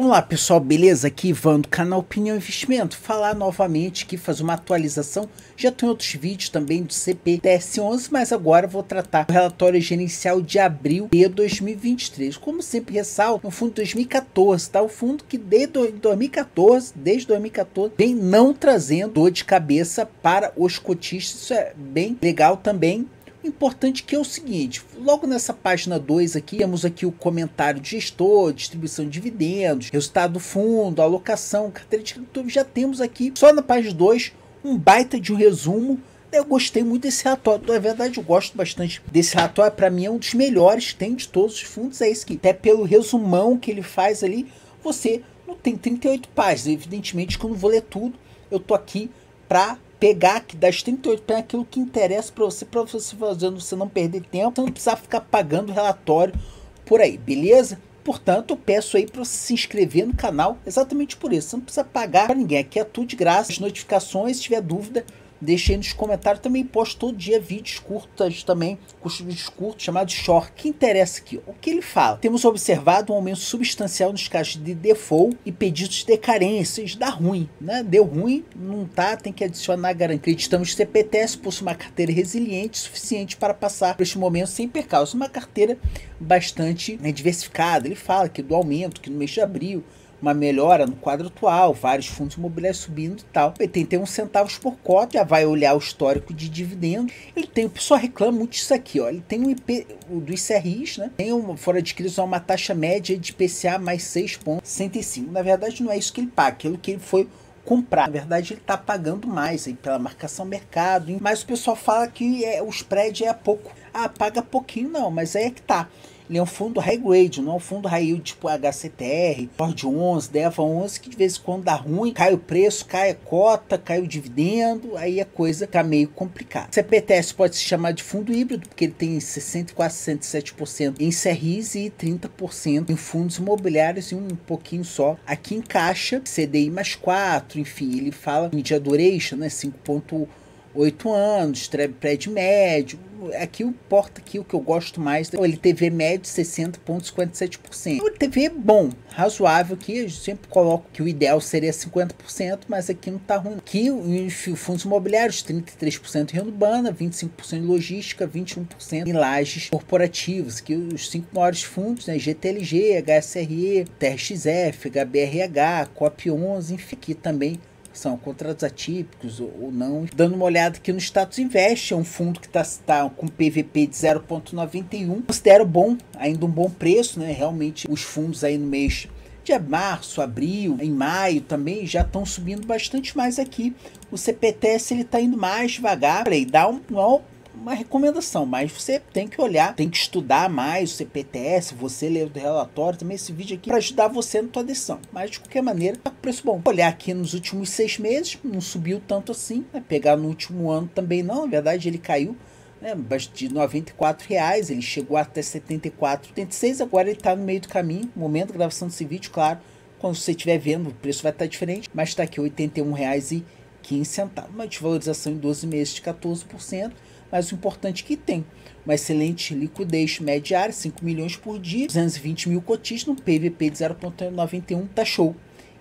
Vamos lá pessoal, beleza? Aqui Ivan do canal Opinião Investimento. Falar novamente aqui, fazer uma atualização. Já tem outros vídeos também do CPTS11, mas agora vou tratar do relatório gerencial de abril de 2023. Como sempre ressalto, no fundo 2014, tá? O fundo que desde 2014, desde 2014, vem não trazendo dor de cabeça para os cotistas. Isso é bem legal também importante que é o seguinte, logo nessa página 2 aqui, temos aqui o comentário de gestor, distribuição de dividendos, resultado do fundo, alocação, carteira de crédito, já temos aqui, só na página 2, um baita de um resumo eu gostei muito desse relatório. Na verdade, eu gosto bastante desse relatório. Para mim, é um dos melhores que tem de todos os fundos. É esse aqui. Até pelo resumão que ele faz ali, você não tem 38 páginas. Evidentemente que eu não vou ler tudo. Eu tô aqui para pegar das 38 para aquilo que interessa para você, para você fazendo você não perder tempo, você não precisar ficar pagando relatório por aí, beleza? Portanto, eu peço aí para você se inscrever no canal exatamente por isso. Você não precisa pagar para ninguém. Aqui é tudo de graça. As notificações, se tiver dúvida, Deixe aí nos comentários. Também posto todo dia vídeos curtos também, cursos vídeos curtos, chamados short. que interessa aqui? O que ele fala? Temos observado um aumento substancial nos casos de default e pedidos de carências. Dá ruim, né? Deu ruim, não tá, tem que adicionar garantia. Acreditamos que CPTS possui uma carteira resiliente suficiente para passar por este momento sem percalço. Uma carteira bastante né, diversificada. Ele fala que do aumento, que no mês de abril uma melhora no quadro atual, vários fundos imobiliários subindo e tal. Ele tem, tem uns centavos por cota, já vai olhar o histórico de dividendos. Ele tem, o pessoal reclama muito disso aqui, ó. Ele tem um IP o do ICRIs, né? Tem uma, fora de crise uma taxa média de PCA mais 6,65. Na verdade, não é isso que ele paga, aquilo que ele foi comprar. Na verdade, ele está pagando mais aí pela marcação mercado. Mas o pessoal fala que é, o spread é pouco. Ah, paga pouquinho, não, mas aí é que tá. Ele é um fundo high grade, não é um fundo high yield tipo HCTR, Ford 11, Deva 11, que de vez em quando dá ruim, cai o preço, cai a cota, cai o dividendo, aí a coisa fica meio complicada. CPTS pode se chamar de fundo híbrido, porque ele tem 64, 67% em CRIs e 30% em fundos imobiliários e um pouquinho só aqui em caixa, CDI mais 4, enfim, ele fala media duration, né, 5.8 anos, prédio médio, aqui o porta aqui o que eu gosto mais, o LTV médio 60,57%. O LTV é bom, razoável aqui, eu sempre coloco que o ideal seria 50%, mas aqui não está ruim. Aqui os fundos imobiliários 33% em urbana, 25% em logística, 21% em lajes corporativas, que os cinco maiores fundos, né, GTLG, HSRE, TRXF, HBRH, COP11, enfim, aqui também são contratos atípicos ou, ou, não. Dando uma olhada aqui no Status Invest, é um fundo que está tá com PVP de 0,91. Considero bom, ainda um bom preço, né? Realmente os fundos aí no mês de março, abril, em maio também já estão subindo bastante mais aqui. O CPTS ele está indo mais devagar. Falei, dá um, um uma recomendação, mas você tem que olhar, tem que estudar mais o CPTS, você ler o relatório, também esse vídeo aqui para ajudar você na tua decisão. Mas de qualquer maneira, tá com preço bom. Olhar aqui nos últimos seis meses, não subiu tanto assim, né? pegar no último ano também não, na verdade ele caiu né, de 94 reais, ele chegou até 74, 86, agora ele está no meio do caminho, momento da gravação desse vídeo, claro, quando você estiver vendo, o preço vai estar diferente, mas está aqui R$ 81,15, uma desvalorização em 12 meses de 14%, mas o importante é que tem uma excelente liquidez média 5 milhões por dia, 220 mil cotistas, no PVP de 0,91, tá show.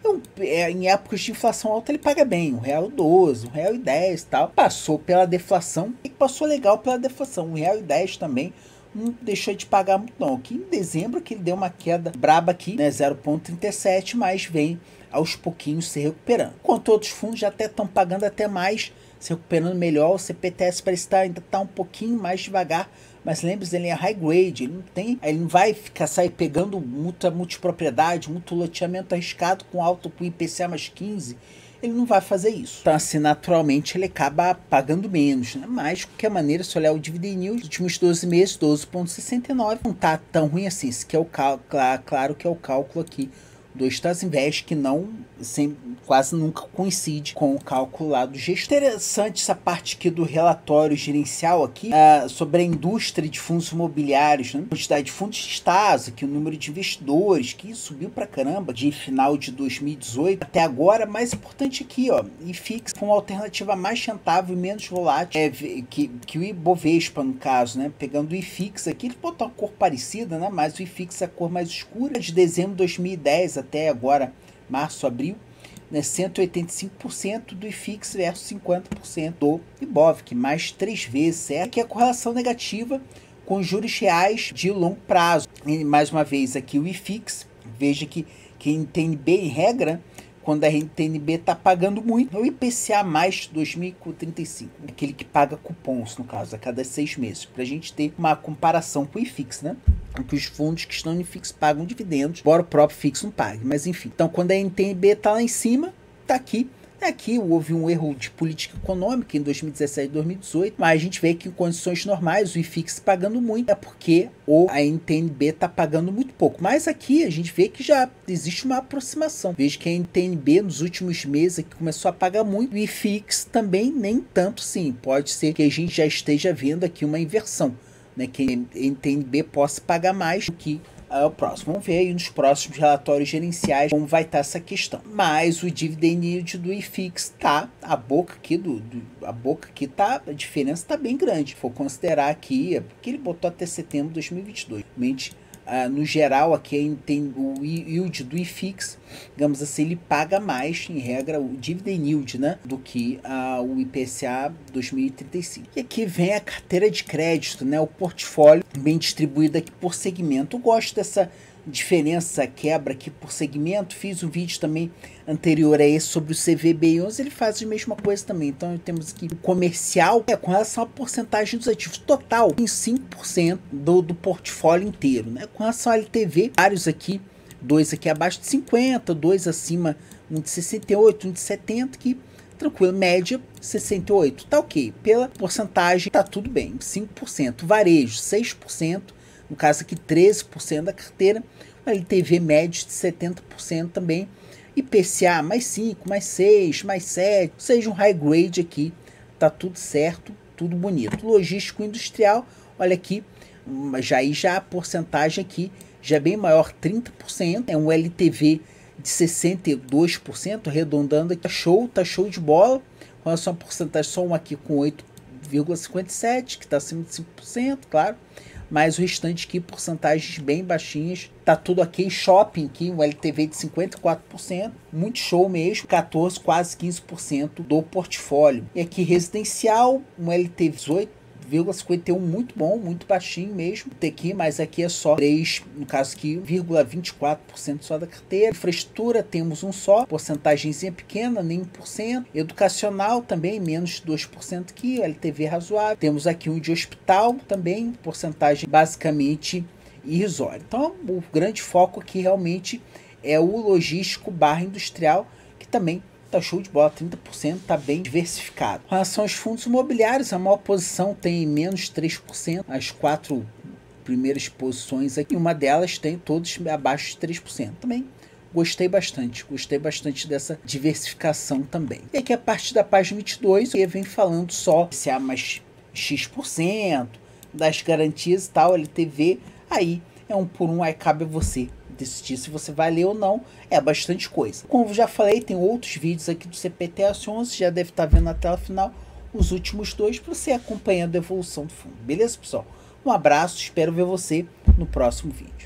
Eu, é, em épocas de inflação alta ele paga bem, um real 12, um real e 10 tal. Passou pela deflação e passou legal pela deflação, um real e 10 também não deixou de pagar muito não. Aqui em dezembro que ele deu uma queda braba aqui, né, 0,37, mas vem aos pouquinhos se recuperando. Enquanto outros fundos já até estão pagando até mais se recuperando melhor. O CPTS parece estar, ainda está um pouquinho mais devagar, mas lembre-se, ele é high grade, ele não tem, ele não vai ficar sair pegando muita multipropriedade, muito loteamento arriscado com alto com IPCA mais 15. Ele não vai fazer isso. Então, assim, naturalmente, ele acaba pagando menos. Né? Mas, de qualquer maneira, se olhar o dividend yield, nos últimos 12 meses, 12,69, não está tão ruim assim. Isso que é o cálculo, claro que é o cálculo aqui do Estados Invest, que não sem, quase nunca coincide com o cálculo lá do gestor. Interessante essa parte aqui do relatório gerencial aqui uh, sobre a indústria de fundos imobiliários, né? quantidade de fundos de Estado, que o número de investidores que subiu para caramba de final de 2018 até agora. Mais importante aqui, ó, IFIX foi uma alternativa mais rentável e menos volátil é, que, que o Ibovespa no caso, né? Pegando o IFIX aqui, ele botou uma cor parecida, né? Mas o IFIX é a cor mais escura de dezembro de 2010 até agora, março, abril, né, 185% do IFIX versus 50% do IBOV, que mais três vezes é que a correlação negativa com juros reais de longo prazo. E, mais uma vez aqui o IFIX, veja que quem tem B em regra, quando a RTNB está pagando muito, é o IPCA mais 2035, aquele que paga cupons, no caso, a cada seis meses, para a gente ter uma comparação com o IFIX, né? que os fundos que estão no IFIX pagam dividendos, embora o próprio FIX não pague, mas enfim. Então, quando a NTNB está lá em cima, está aqui Aqui houve um erro de política econômica em 2017 e 2018, mas a gente vê que em condições normais o IFIX pagando muito é porque o, a NTNB está pagando muito pouco. Mas aqui a gente vê que já existe uma aproximação. Veja que a NTNB nos últimos meses aqui começou a pagar muito, o IFIX também nem tanto sim. Pode ser que a gente já esteja vendo aqui uma inversão. Né, que a NTNB possa pagar mais do que é o próximo. Vamos ver aí nos próximos relatórios gerenciais como vai estar tá essa questão. Mas o dividend yield do IFIX tá, a boca aqui do, do a boca aqui tá, a diferença tá bem grande. Se for considerar aqui, é porque ele botou até setembro de 2022. Realmente Uh, no geral, aqui tem o yield do IFIX, digamos assim, ele paga mais, em regra, o dividend yield, né, do que uh, o IPCA 2035. E aqui vem a carteira de crédito, né, o portfólio bem distribuído aqui por segmento. Eu gosto dessa diferença, quebra aqui por segmento. Fiz um vídeo também anterior a esse sobre o CVB11, ele faz a mesma coisa também. Então temos aqui o comercial é, com relação à porcentagem dos ativos total em 5% do, do portfólio inteiro. Né? Com relação ao LTV, vários aqui, dois aqui abaixo de 50, dois acima, um de 68, um de 70, que tranquilo, média 68, tá ok. Pela porcentagem, tá tudo bem, 5%. Varejo, 6%, no caso aqui 13% da carteira, uma LTV média de 70% também, IPCA mais 5, mais 6, mais 7, ou seja, um high grade aqui, tá tudo certo, tudo bonito. Logístico industrial, olha aqui, já aí já a porcentagem aqui já é bem maior, 30%, é um LTV de 62%, arredondando aqui, tá show, tá show de bola, com relação à porcentagem, só um aqui com 8,57, que está acima de 5%, claro, mas o restante aqui, porcentagens bem baixinhas. Tá tudo aqui. Shopping aqui, um LTV de 54%, muito show mesmo, 14, quase 15% do portfólio. E aqui residencial, um LTV 18, 0,51 muito bom, muito baixinho mesmo. Tem aqui, mas aqui é só 3, no caso aqui, 0,24% só da carteira. Infraestrutura temos um só, porcentagemzinha pequena, nem 1%. Educacional também, menos de 2% aqui, LTV razoável. Temos aqui um de hospital também, porcentagem basicamente irrisória. Então, o grande foco aqui realmente é o logístico barra industrial, que também Tá show de bola, 30%, tá bem diversificado. Com relação aos fundos imobiliários, a maior posição tem menos 3%, as quatro primeiras posições aqui, uma delas tem todos abaixo de 3%. Também gostei bastante, gostei bastante dessa diversificação também. E aqui a partir da página 22, eu vem falando só se há mais X%, das garantias e tal, LTV, aí é um por um, aí cabe a você decidir se você vai ler ou não, é bastante coisa. Como já falei, tem outros vídeos aqui do CPTS11, já deve estar vendo na tela final os últimos dois para você acompanhando a evolução do fundo. Beleza, pessoal? Um abraço, espero ver você no próximo vídeo.